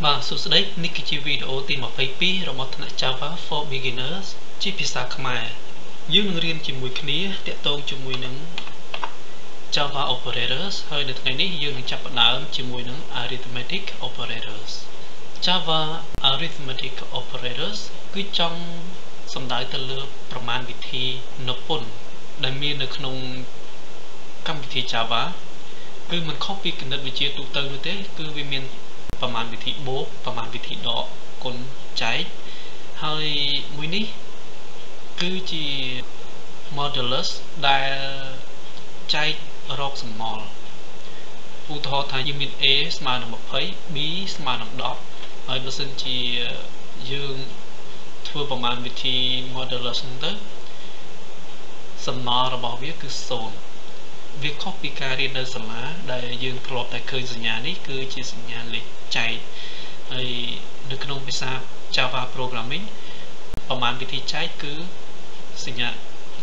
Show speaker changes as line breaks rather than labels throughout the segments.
បាទសួស្តីនេះគឺជាវីដេអូទី22របស់ថ្នាក់ Java for Beginners ជាភាសាខ្មែរយើងនឹងរៀនជាមួយគ្នាតាក់ទងជាមួយនឹង Java operators ហើយនៅថ្ងៃនេះយើងនឹងចាប់ផ្ដើមជាមួយនឹង arithmetic operators Java arithmetic operators គឺចង់សំដៅទៅលើប្រមាណវិធីនិពន្ធដែលមាននៅក្នុងកម្មវិធី Java គឺមិនខុសពីគណិតវិទ្យាទូទៅនោះទេ គឺវាមាន ប្រមាណវិធីបូកប្រមាណវិធីដកគុណចែកហើយមួយនេះគឺជា modulus ដែលចែករកសំណល់ឧទាហរណ៍ថាយើងមាន a ស្មើនឹង20 b ស្មើនឹង10ហើយបើសិនជាយើងធ្វើប្រមាណវិធី modulus ហ្នឹងទៅសំណល់របស់វាគឺ0 វាខុសពីការរៀននៅសាលាដែលយើងធ្លាប់តែឃើញសញ្ញានេះគឺជាសញ្ញាលេខចែកហើយនៅក្នុងភាសា Java programming ប្រមាណវិធីចែកគឺសញ្ញា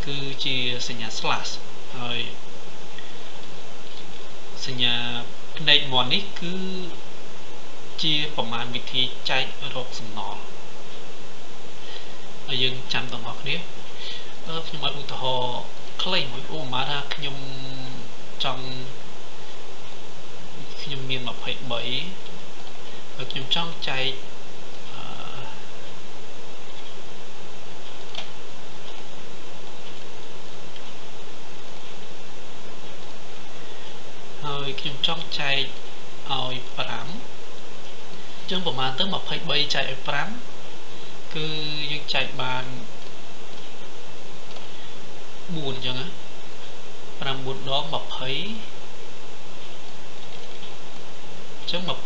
គឺជាសញ្ញា slash ហើយសញ្ញាផ្នែកមាត់នេះគឺជាប្រមាណវិធីចែករកសំណល់ហើយយើងចាំទាំងអស់គ្នាខ្ញុំអត់ឧទាហរណ៍ខ្លីមួយឧបមាថាខ្ញុំ ចង់ខ្ញុំមាន23ហើយខ្ញុំចង់ចែកហើយខ្ញុំចង់ចែកឲ្យ5អញ្ចឹងប្រហែលទៅ23ចែកឲ្យ5គឺយើងចែកបាន4អញ្ចឹងណា 5 4ដង20ចឹង20ដក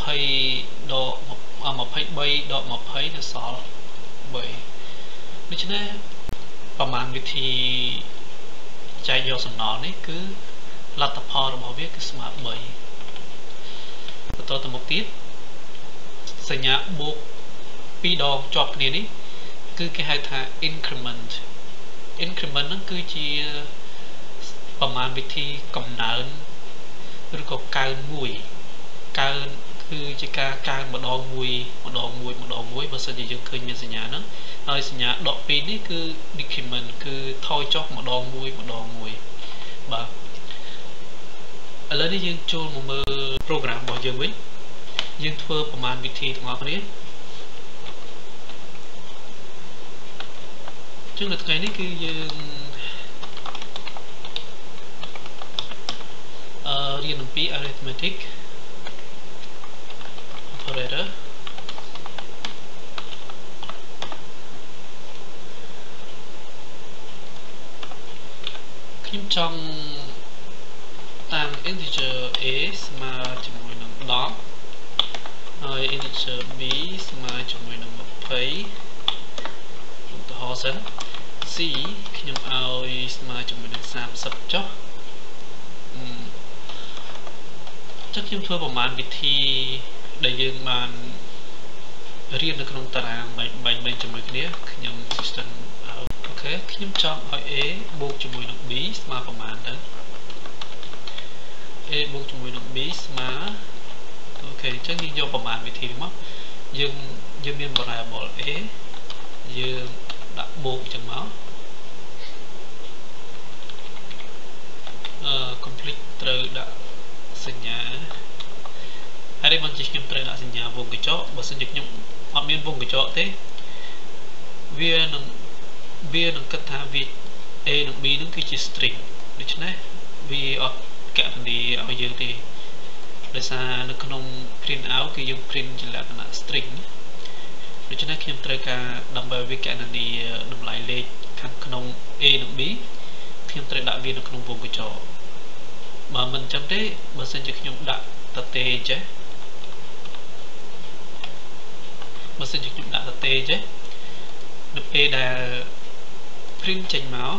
23ដក20នៅសល់3ដូច្នេះប្រមាណវិធីចែកយកសំណល់នេះគឺលទ្ធផលរបស់វាគឺស្មើ3បន្តទៅមុខទៀតសញ្ញាបូក2ដងជាប់គ្នានេះ គឺគេហៅថា increment increment ហ្នឹងគឺជា ប្រមាណវិធីកំណើនឬក៏កើនមួយកើនគឺជាការកើនម្ដងមួយម្ដងមួយម្ដងមួយបើសិនជាយើងឃើញមានសញ្ញាហ្នឹងហើយសញ្ញាដក2នេះគឺ decrement គឺថយចុះម្ដងមួយម្ដងមួយបាទឥឡូវនេះយើងចូលមកមើល program របស់យើងវិញយើងធ្វើប្រមាណវិធីទាំងអស់គ្នាជាងនៅថ្ងៃនេះគឺយើងអឺ រៀនអំពី arithmetic operator ខ្ញុំចង់តាំង integer a ស្មើជាមួយនឹង10ហើយ integer b ស្មើជាមួយនឹង20ឧទាហរណ៍សិន c ខ្ញុំឲ្យស្មើជាមួយនឹង30ចុះ ចុះខ្ញុំធ្វើប្រមាណវិធីដែលយើងបានរៀននៅក្នុងតារាងបាញ់បាញ់បាញ់ជាមួយគ្នាខ្ញុំ system អូខេខ្ញុំចង់ឲ្យ a បូកជាមួយនឹង b ស្មើប្រមាណទៅ a បូកជាមួយនឹង b ស្មើអូខេអញ្ចឹងយើងយកប្រមាណវិធីមកយើងយើងមាន variable a យើងដាក់បូកអញ្ចឹងមកអឺ complete ត្រូវដាក់ សញ្ញាហើយបើជាខ្ញុំត្រូវដាក់សញ្ញាវងកញ្ចក់បើសិនជាខ្ញុំអត់មានវងកញ្ចក់ទេវានឹងវានឹងគិតថាវា A និង B នឹងគឺជា string ដូច្នេះវាអត់កណនីឲ្យយើងទេដោយសារនៅក្នុង print out គឺយើង print ជាលក្ខណៈ string ដូច្នេះខ្ញុំត្រូវការដើម្បីវាកណនីតម្លៃលេខខាងក្នុង A និង B ខ្ញុំត្រូវដាក់វានៅក្នុងវងកញ្ចក់ បើមិនអញ្ចឹងទេបើសិនជាខ្ញុំដាក់តទេអញ្ចឹងបើសិនជាខ្ញុំដាក់តទេចេះនៅពេលដែល print ចេញមក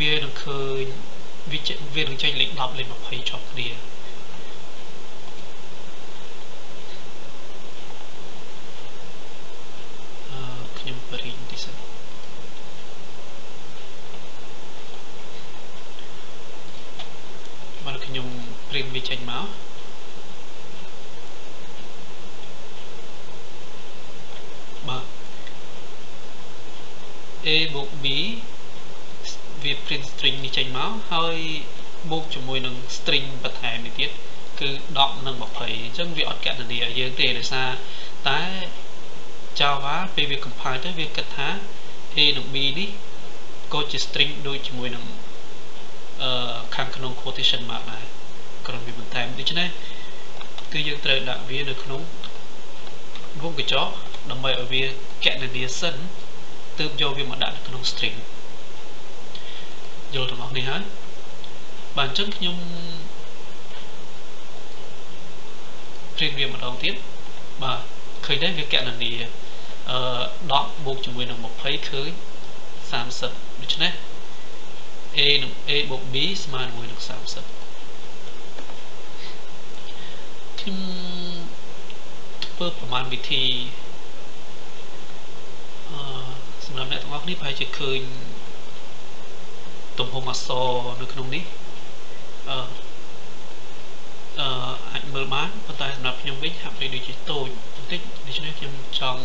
វានឹងឃើញវាវានឹងចេញលេខ10លេខ20ជាប់គ្នាអឺខ្ញុំបរិញ្ញតិចសិនបើខ្ញុំ print វាចេញមក a បូក b វា print string នេះចេញមកហើយបូកជាមួយនឹង string បន្ថែមនេះទៀតគឺ10និង20អញ្ចឹងវាអត់កណនាឲ្យយើងទេដោយសារតែ Java ពេលវា compile ទៅវាគិតថា a និង b នេះក៏ជា string ដូចជាមួយនឹងអឺខាងក្នុង quotation mark ដែរគ្រាន់វាបន្ថែមដូច្នេះគឺយើងត្រូវដាក់វានៅក្នុងវងកញ្ចក់ដើម្បីឲ្យវាកណនាសិន ទើបយកវាមកដាក់ក្នុង string យល់ទាំងអស់នេះហើយបាទអញ្ចឹងខ្ញុំ print វាម្ដងទៀតបាទឃើញដែរវាកណនាអឺ10បូកជាមួយនឹង20ឃើញ30ដូច្នេះ a និង a បូក b ស្មើជាមួយនឹង30ខ្ញុំធ្វើប្រមាណវិធីអឺ សម្រាប់អ្នកទាំងអស់គ្នាប្រហែលជាឃើញទំហំអក្សរនៅក្នុងនេះអឺអឺអាចមើលបានប៉ុន្តែសម្រាប់ខ្ញុំវិញហាក់បីដូចជាតូចបន្តិចដូច្នេះខ្ញុំចង់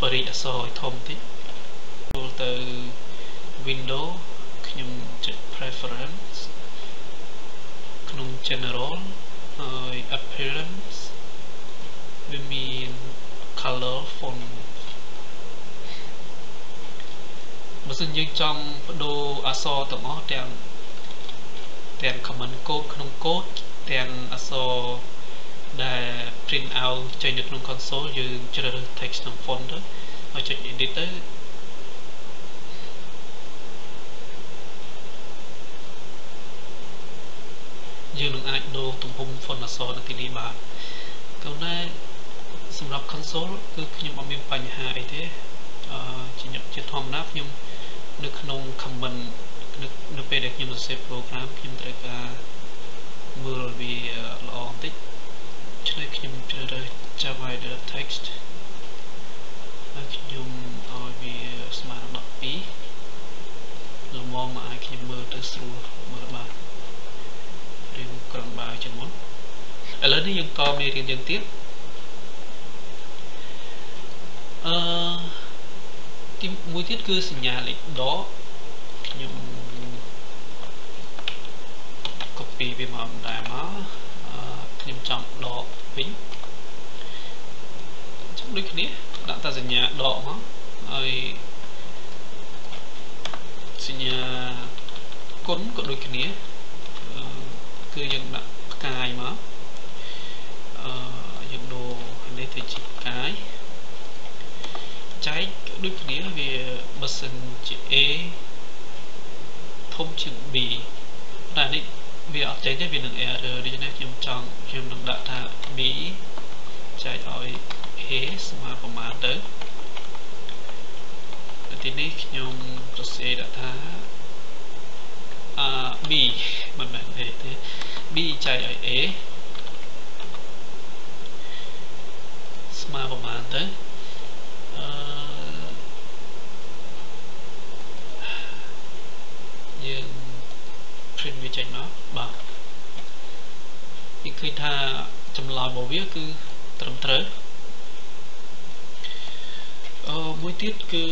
បរិយាអក្សរឲ្យធំតិចចូលទៅ window ខ្ញុំចុច preference ក្នុង general ហើយ appearance វាមាន color font បើសិនយើងចង់បដូរអក្សរទាំងអស់ទាំងទាំង comment code ក្នុង code ទាំងអក្សរដែល print out ចេញនៅក្នុង console យើងជ្រើសរើស text និង font ទៅហើយចុច edit ទៅយើងនឹងអាចដូរទំហំ font អក្សរនៅទីនេះបានក៏តែ សម្រាប់ console គឺខ្ញុំអត់មានបញ្ហាអីទេអឺជាជាធម្មតាខ្ញុំនៅក្នុង comment នៅនៅពេលដែលខ្ញុំសរសេរ program ខ្ញុំត្រូវការមើលវាល្អបន្តិចឆ្នៃខ្ញុំជ្រើសរើស Java text ហើយខ្ញុំឲ្យវាស្មើនឹង12ល្មមមកឲ្យខ្ញុំមើលទៅស្រួលមើលបានរៀងក្រំបាយជាងមុនឥឡូវនេះយើងតមេរៀនយើងទៀត អឺទីមួយទៀតគឺសញ្ញាលេខដកខ្ញុំ copy វាមកដែរមកខ្ញុំចង់ដកវិញចង់ដូចគ្នាដាក់តែសញ្ញាដកមកហើយសញ្ញាគុណក៏ដូចគ្នាគឺយើងដាក់ផ្កាយមកអឺយើងដូរនេះទៅជាផ្កាយ ចែកដូចគ្នាវាបើសិនជា A ធំជាង B តែនេះវាអត់ចេញទេវានឹង error ដូច្នេះខ្ញុំចង់ខ្ញុំនឹងដាក់ថា B ចែកឲ្យ A ស្មើប្រមាណទៅទីនេះខ្ញុំសរសេរដាក់ថា uh, B មិនមែន A ទេ B ចែកឲ្យ A ស្មើប្រមាណទៅ ចម្លើយរបស់វាគឺត្រឹមត្រូវអឺមួយទៀតគឺ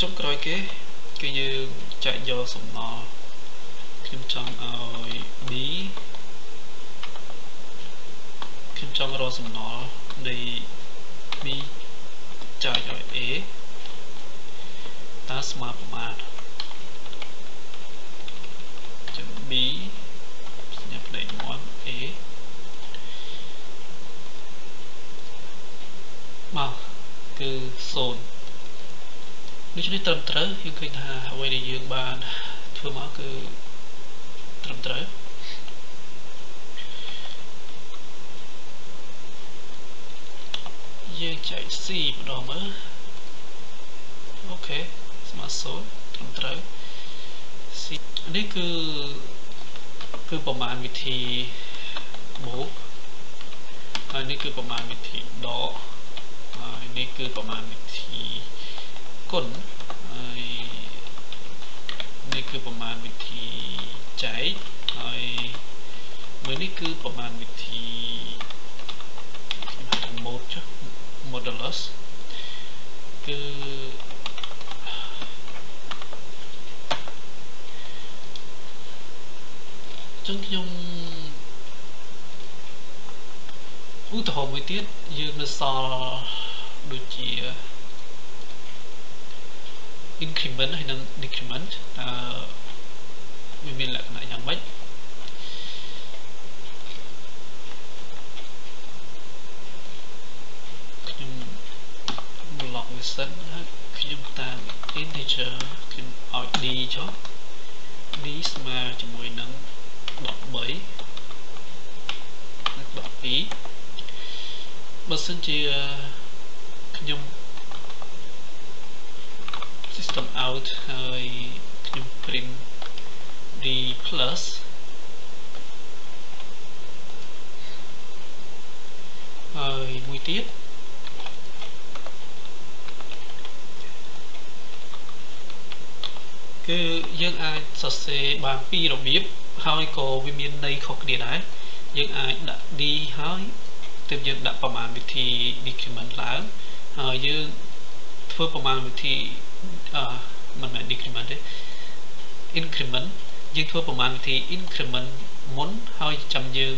ចុងក្រោយគេគឺយើងចែកយកសំណល់ខ្ញុំចង់ឲ្យ B ខ្ញុំចង់រកសំណល់នៃ B ចែកឲ្យ A តើស្មើប្រមាណចំ B សញ្ញាផ្លេច1 អេបាទគឺ0ដូច្នេះត្រឹមត្រូវយើងឃើញថាអ្វីដែលយើងបានធ្វើមកគឺត្រឹមត្រូវយើងចែក C ម្ដងមើលអូខេស្មើ0ត្រឹមត្រូវ C នេះគឺគឺប្រមាណវិធី បូកហើយនេះគឺប្រមាណវិធីដកហើយនេះគឺប្រមាណវិធីគុណហើយនេះគឺប្រមាណវិធីចែកហើយមួយនេះគឺប្រមាណវិធីខ្ញុំហៅថាម៉ូតចុះ modulus គឺចឹងខ្ញុំ ឧទាហរណ៍មួយទៀតយើងនៅសល់ដូចជា increment ហើយនិង decrement តើវាមានលក្ខណៈយ៉ាងម៉េចខ្ញុំ block វាសិនហើយខ្ញុំតាម integer ខ្ញុំឲ្យ d ចុះ d ស្មើជាមួយនឹង13និង12 បើសិនជាខ្ញុំ system out ហើយខ្ញុំ print d plus ហើយមួយទៀតគឺយើងអាចសរសេរបានពីររបៀបហើយក៏វាមានន័យខុសគ្នាដែរយើងអាចដាក់ d ហើយ ទើបយើងដាក់ប្រមាណវិធី decrement ឡើងហើយយើងធ្វើប្រមាណវិធីអឺមិនមែន decrement ទេ increment យើងធ្វើប្រមាណវិធី increment មុនហើយចាំយើង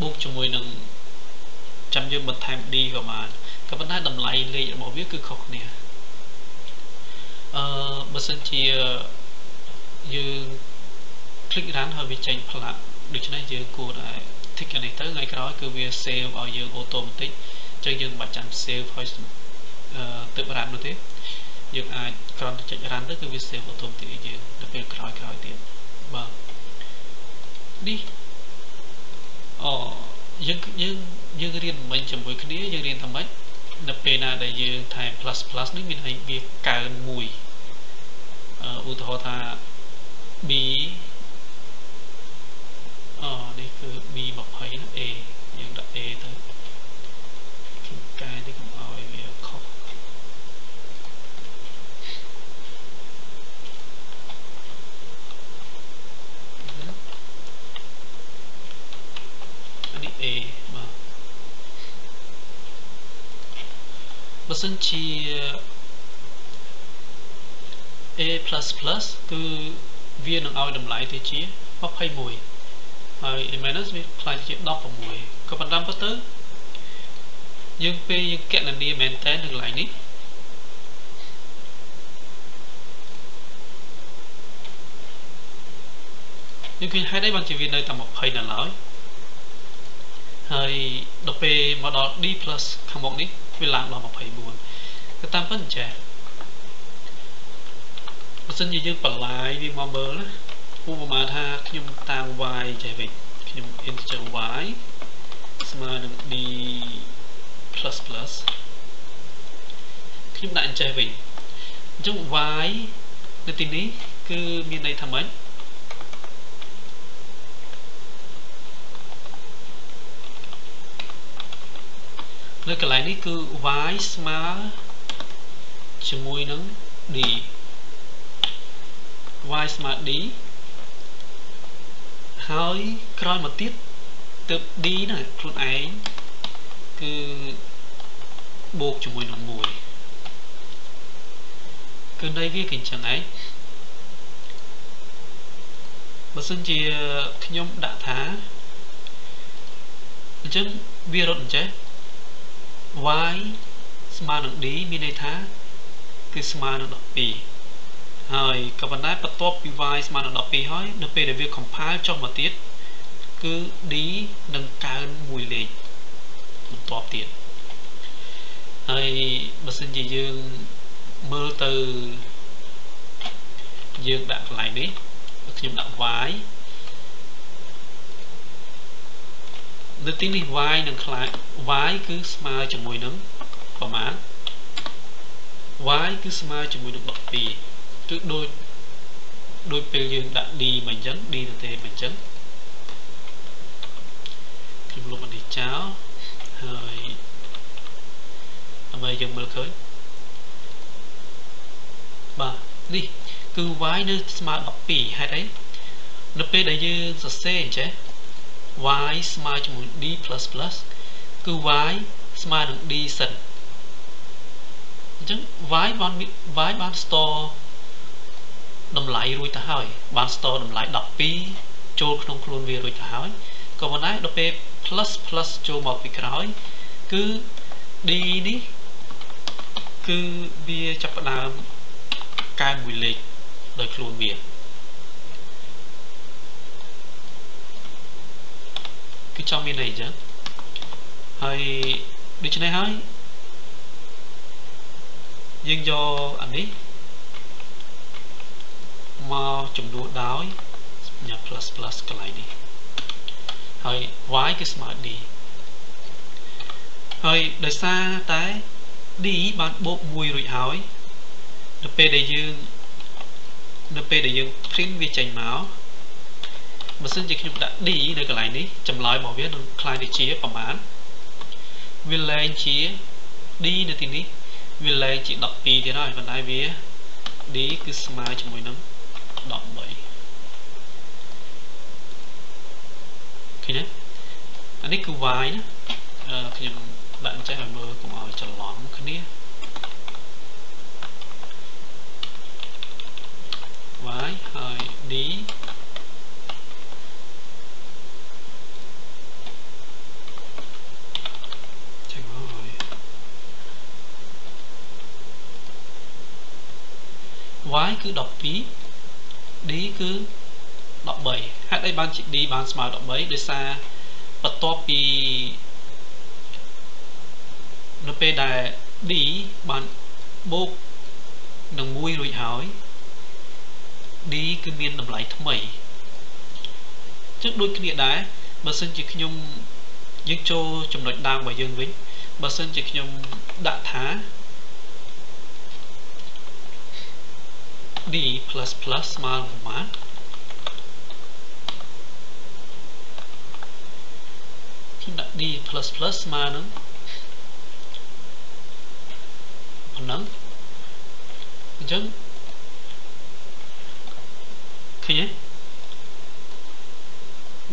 បូកជាមួយនឹងចាំយើងបន្ថែម d ក៏បានក៏ប៉ុន្តែតម្លៃលេខរបស់វាគឺខុសគ្នាអឺបើសិនជាយើង click run ហើយវាចេញផ្លាកដូច្នេះយើងគួរតែ tick នេះទៅថ្ងៃក្រោយគឺវា save ឲ្យយើង automatic អញ្ចឹងយើងមិនបាច់ចាំ save ហើយទើប run នោះទេយើងអាចគ្រាន់តែចុច run ទៅគឺវា save automatic ឲ្យយើងទៅពេលក្រោយក្រោយទៀតបាទនេះអូយើងយើងយើងរៀនមិញជាមួយគ្នាយើងរៀនថាម៉េចនៅពេលណាដែលយើងថែម plus plus នេះមានន័យវាកើនមួយឧទាហរណ៍ថា b អូនេះគឺ b 20 ណា a យើងដាក់ a ទៅខ្ញុំកែទៅកុំឲ្យវាខុសអានេះ a បាទបើសិនជា a++ គឺវានឹងឲ្យតម្លៃទៅជា21 ហើយ a- វាខ្លាយជា16ក៏ប៉ុន្តែទៅយើងពេលយើងកណនាមែនតើនៅកន្លែងនេះយើងឃើញហេតុអីបានជាវានៅតែ20នៅឡើយហើយដល់ពេលមកដល់ d+ ខាងមុខនេះវាឡើងដល់24ក៏តាមពិតអញ្ចឹងបើសិនជាយើងបន្លាយវាមកមើលណា ឧបមាថាខ្ញុំតាម y ចេះវិញខ្ញុំ integer y ស្មើនឹង d ខ្ញុំដាក់អញ្ចេះវិញអញ្ចឹង y នៅទីនេះគឺមានន័យថាម៉េចនៅកន្លែងនេះគឺ y ស្មើជាមួយនឹង d y ស្មើ d ហើយក្រោយមកទៀតទើប d ហ្នឹងខ្លួនឯងគឺបូកជាមួយនឹង1គឺន័យវាគឺអញ្ចឹងឯងបើសិនជាខ្ញុំដាក់ថាអញ្ចឹងវារត់អញ្ចេះ y ស្មើនឹង d មានន័យថាគឺស្មើនឹង12 ហើយក៏ប៉ុន្តែបន្ទាប់ពី y ស្មើនឹង12ហើយនៅពេលដែលវា compile ចុះមកទៀតគឺ d នឹងកើនមួយលេខបន្ទាប់ទៀតហើយបើសិនជាយើងមើលទៅយើងដាក់កន្លែងនេះខ្ញុំដាក់ y នៅទីនេះ y នឹងខ្លាច y គឺស្មើជាមួយនឹងប្រមាណ y គឺស្មើជាមួយនឹង12 គឺដូចដូចពេលយើងដាក់ d មកអញ្ចឹង d ទៅទេមកអញ្ចឹងខ្ញុំលុបអានេះចោលហើយដើម្បីយើងមើលឃើញបាទនេះគឺ y នៅស្មើ12ហេតុអីនៅពេលដែលយើងសរសេរអញ្ចេះ y ស្មើជាមួយ d++ គឺ y ស្មើនឹង d សិនអញ្ចឹង y បាន y បាន store តម្លៃរួចទៅហើយបាន store តម្លៃ12ចូលក្នុងខ្លួនវារួចទៅហើយក៏ប៉ុន្តែដល់ពេល plus plus ចូលមកពីក្រោយ គឺ d នេះគឺវាចាប់ផ្ដើមកើនមួយលេខដោយខ្លួនវាគឺចង់មានន័យអញ្ចឹងហើយដូច្នេះហើយយើងយកអានេះ មកចំនួនដោយញ៉ា plus plus កន្លែងនេះហើយ y គឺស្មើ d ហើយដោយសារតែ d បានបូក1រួចហើយនៅពេលដែលយើងនៅពេលដែលយើង print វាចេញមកបើសិនជាខ្ញុំដាក់ d នៅកន្លែងនេះចម្លើយរបស់វានឹងคล้ายទៅជាប្រមាណវាលែងជា d នៅទីនេះវាលែងជា12ទៀតហើយប៉ុន្តែវា d គឺស្មើជាមួយនឹង13 ឃើញទេអានេះគឺ y ណាខ្ញុំដាក់អញ្ចឹងឲ្យមើលកុំឲ្យច្រឡំគ្នា y ហើយ d y គឺ12 d គឺ13ហេតុអីបានជា d បានស្មើ13ដោយសារបន្ទាប់ពីនៅពេលដែល d បានបូកនឹង1រួចហើយ d គឺមានតម្លៃថ្មីចឹងដូចគ្នាដែរបើសិនជាខ្ញុំយើងចូលចំណុចដើមរបស់យើងវិញបើសិនជាខ្ញុំដាក់ថា d++ ស្មើនឹងប៉ុន្មានខ្ញុំដាក់ d++ ស្មើនឹងប៉ុណ្ណឹងអញ្ចឹងឃើញទេ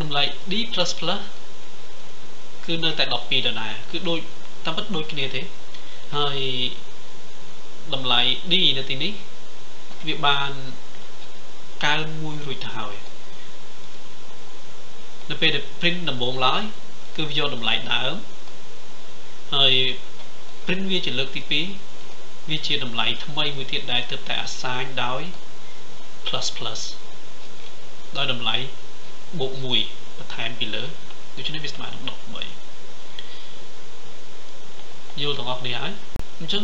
តម្លៃ d++ គឺនៅតែ12ដដែលគឺដូចតាមពិតដូចគ្នាទេហើយតម្លៃ d នៅទីនេះ វាបានកើនមួយរួចទៅហើយនៅពេលដែល print ដំបូងឡើយគឺវាយកតម្លៃដើមហើយ print វាជាលើកទី2វាជាតម្លៃថ្មីមួយទៀតដែលទើបតែ assign ដោយ plus plus ដោយតម្លៃបូក1បន្ថែមពីលើដូច្នេះវាស្មើនឹង13យល់ទាំងអស់គ្នាហើយអញ្ចឹង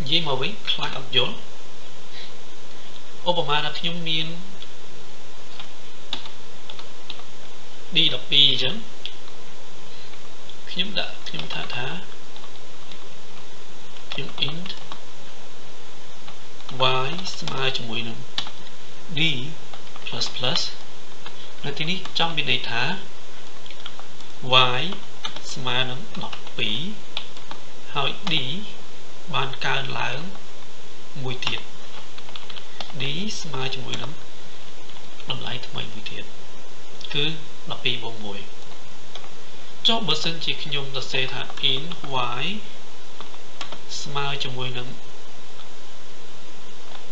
និយាយមកវិញខ្លាចអត់យល់ ឧបមាថាខ្ញុំមាន D12 អញ្ចឹងខ្ញុំដាក់ខ្ញុំថាថាខ្ញុំ int y ស្មើជាមួយនឹង d++ នៅទីនេះចង់មានន័យថា y ស្មើនឹង12ហើយ d បានកើនឡើងមួយទៀត d ស្មើជាមួយនឹងតម្លៃថ្មីមួយទៀតគឺ12បូក1ចុះបើសិនជាខ្ញុំសរសេរថា in y ស្មើជាមួយនឹង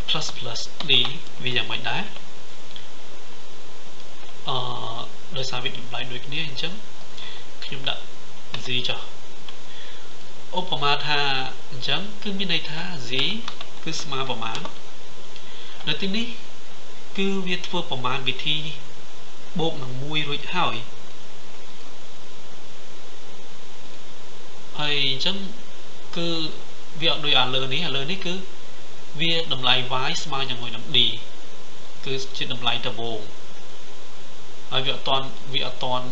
plus plus d វាយ៉ាងម៉េចដែរអឺដោយសារវាតម្លៃដូចគ្នាអញ្ចឹងខ្ញុំដាក់ z ចុះឧបមាថាអញ្ចឹងគឺមានន័យថា z គឺស្មើប្រមាណ នៅទីនេះគឺវាធ្វើប្រមាណវិធីបូកនឹង1រួចហើយហើយអញ្ចឹងគឺវាអត់ដូចអាលើនេះអាលើនេះគឺវាតម្លៃ y ស្មើជាមួយនឹង d គឺជាតម្លៃដំបូងហើយវាអត់តន់វាអត់តន់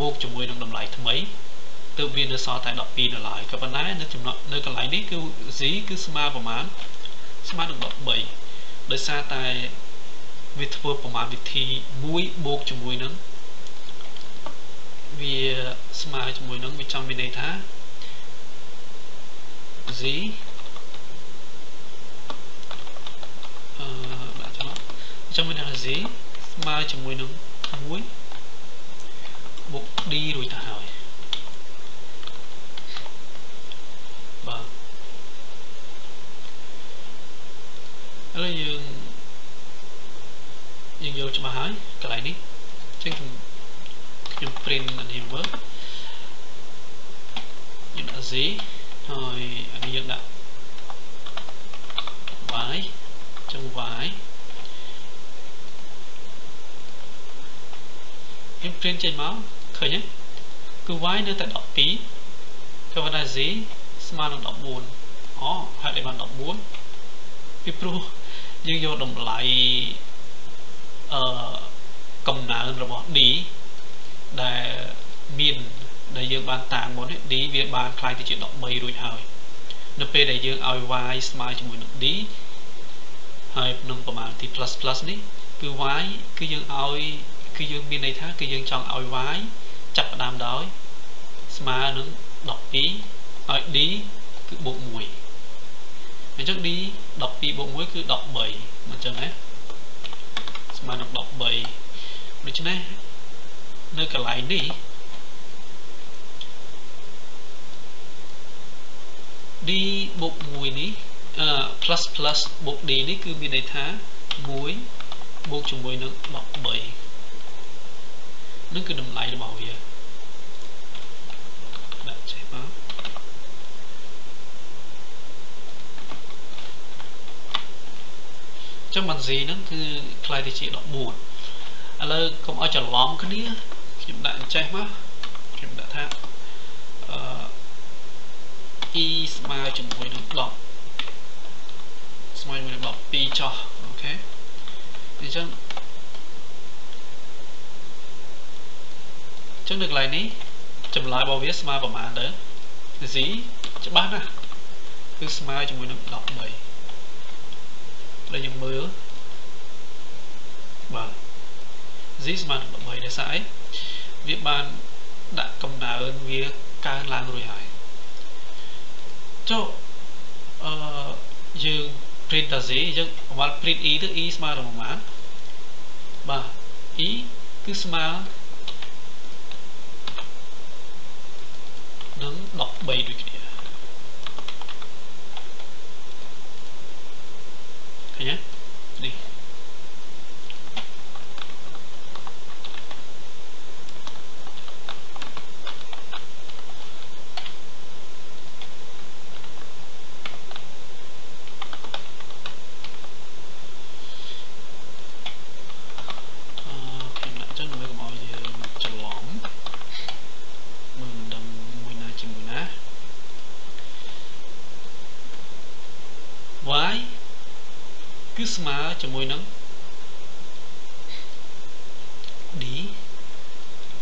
បូកជាមួយនឹងតម្លៃថ្មីទើបវានៅសល់តែ12ដុល្លារក៏ប៉ុន្តែនៅចំណុចនៅកន្លែងនេះគឺ z គឺស្មើប្រមាណស្មើនឹង13 ដោយសារតែវាធ្វើប្រមាណវិធី1បូកជាមួយនឹងវាស្មើជាមួយនឹងវាចង់មានន័យថា z អឺដាក់ចុះចង់មានន័យថា z ស្មើជាមួយនឹង1បូក d រួចទៅហើយ ឥឡូវយើងយើងយល់ច្បាស់ហើយកន្លែងនេះអញ្ចឹងខ្ញុំ print អានេះមើលយើងដាក់ z ហើយអានេះយើងដាក់ y ចឹង y ខ្ញុំ print ចេញមកឃើញទេគឺ y នៅតែ12គឺថា z ស្មើនឹង14អូហេតុអីបាន14ពីព្រោះ យើងយកតម្លៃអឺកំណើនរបស់ D ដែលមានដែលយើងបានតាមមុន D វាបានខ្លាយទៅជា13រួចហើយនៅពេលដែលយើងឲ្យ y ស្មើជាមួយនឹង d ហើយនឹងប្រមាណទី plus plus នេះគឺ y គឺយើងឲ្យគឺយើងមានន័យថាគឺយើងចង់ឲ្យ y ចាប់ផ្ដើមដោយស្មើនឹង12ហើយ d គឺបូក1 អញ្ចឹង d 12បូក1គឺ13មិនចឹងណាស្មើនឹង13ដូច្នេះនៅកន្លែងនេះ d បូក1នេះអឺ plus plus បូក d នេះគឺមានន័យថា1បូកជាមួយនឹង13នឹងគឺតម្លៃរបស់វាដាក់ចេះមក ចឹងបាន z ហ្នឹងគឺខ្លាយទៅជា14ឥឡូវកុំឲ្យច្រឡំគ្នាខ្ញុំដាក់អញ្ចេះមកខ្ញុំដាក់ថាអឺ e ស្មើជាមួយនឹង10ស្មើជាមួយនឹង12ចុះអូខេអញ្ចឹងចឹងនៅកន្លែងនេះចម្លើយរបស់វាស្មើប្រមាណទៅ z ច្បាស់ណាស់គឺស្មើជាមួយនឹង13 ដល់យើងមើលបាទ z ស្មើនឹង13ដោយសារអីវាបានដាក់កំណើនវាកើនឡើងរួចហើយចុះអឺយើង print តា z យើងប្រហែល print e ទៅ e ស្មើនឹងប្រហែលបាទ e គឺស្មើនឹង13ដូចគ្នា ឃើញទេនេះ ស្មើជាមួយនឹង d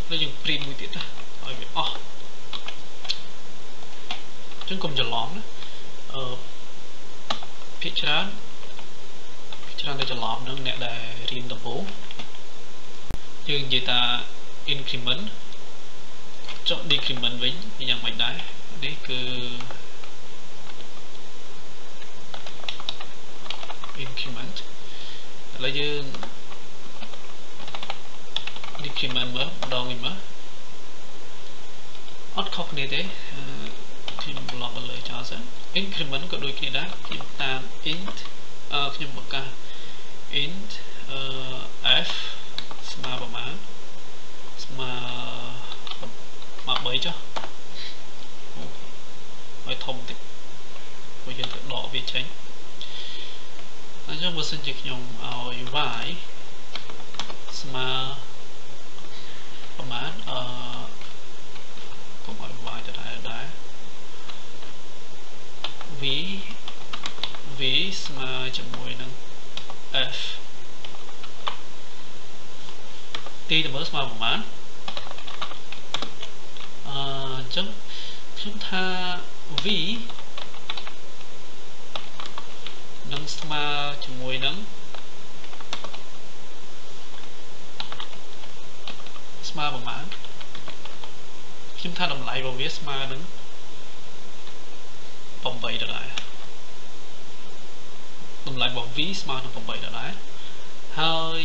ហើយយើងព្រីតមួយទៀតណាឲ្យវាអស់ចឹងកុំច្រឡំណាអឺភាគច្រើនច្រើនតែច្រឡំនឹងអ្នកដែលរៀនដំបូងយើងនិយាយថា increment ចុះ decrement វិញយ៉ាងម៉េចដែរនេះគឺ increment ឥឡូវយើង decrement មើលម្ដងវិញមើលអត់ខុសគ្នាទេខ្ញុំ block លើចោលសិន increment ក៏ដូចគ្នាដែរខ្ញុំតាម int អឺខ្ញុំបង្កាស int អឺ f ស្មើប្រមាណស្មើមក3ចុះឲ្យធំតិចព្រោះយើងទៅដកវាចេញ អញ្ចឹងបើសិនជាខ្ញុំឲ្យ y ស្មើប្រហែលអឺកុំឲ្យ y ទៅដែរដែរ v v ស្មើជាមួយនឹង f ទីទៅមើលស្មើប្រហែលអឺអញ្ចឹងខ្ញុំថា v នឹងស្មើជាមួយនឹងស្មើប្រមាណខ្ញុំថាតម្លៃរបស់វាស្មើនឹង8ដុល្លារតម្លៃរបស់ V ស្មើនឹង8ដុល្លារហើយ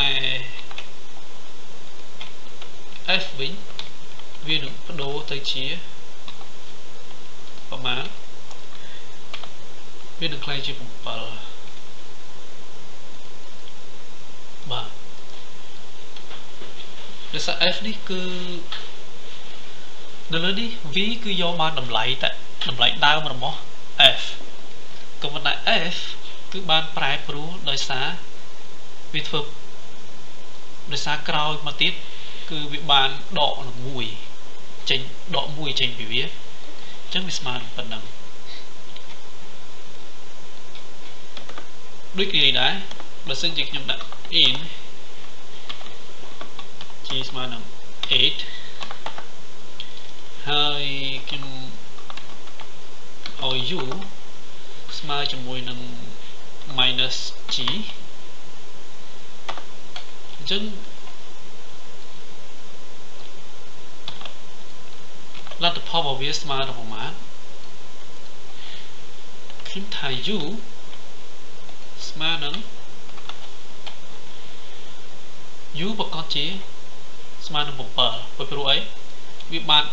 ឯ F វិញវានឹងបដូរទៅជាប្រមាណ វានឹងខ្លាយជា7បាទដោយសារ f នេះគឺនៅលើនេះ v គឺយកបានតម្លៃតែតម្លៃដើមរបស់ f ក៏ប៉ុន្តែ f គឺបានប្រែប្រួលដោយសារវាធ្វើដោយសារក្រោយមកទៀតគឺវាបានដកនឹង1ចេញដក1ចេញពីវាអញ្ចឹងវាស្មើនឹងប៉ុណ្ណឹង ដូចគ្នាដែរបើសិនជាខ្ញុំដាក់ in ជាស្មើនឹង8ហើយខ្ញុំឲ្យ u ស្មើជាមួយនឹង minus g អញ្ចឹងលទ្ធផលរបស់វាស្មើនឹងប្រមាណខ្ញុំថា u ស្មើនឹង u ប្រកាសជាស្មើនឹង7ព្រោះអីវាបាន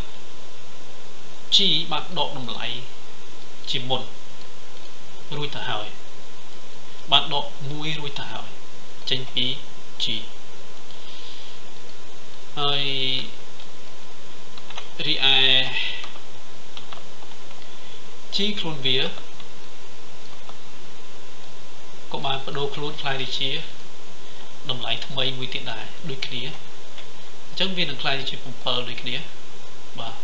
g បានដកតម្លៃជាមុនរួចទៅហើយបានដក1រួចទៅហើយចេញពី g ហើយរីឯ g ខ្លួនវា ក៏បានបដូរខ្លួនខ្លាយទៅជាតម្លៃថ្មីមួយទៀតដែរដូចគ្នាអញ្ចឹងវានឹងខ្លាយជា7ដូចគ្នាបាទ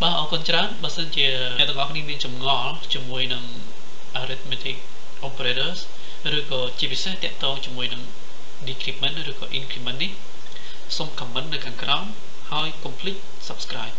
បាទអរគុណច្រើនបើសិនជាអ្នកទាំងអស់គ្នាមានចម្ងល់ជាមួយនឹង arithmetic operators ឬក៏ជាពិសេសតកតងជាមួយនឹង decrement ឬក៏ increment នេះសូម comment នៅខាងក្រោមហើយកុំភ្លេច subscribe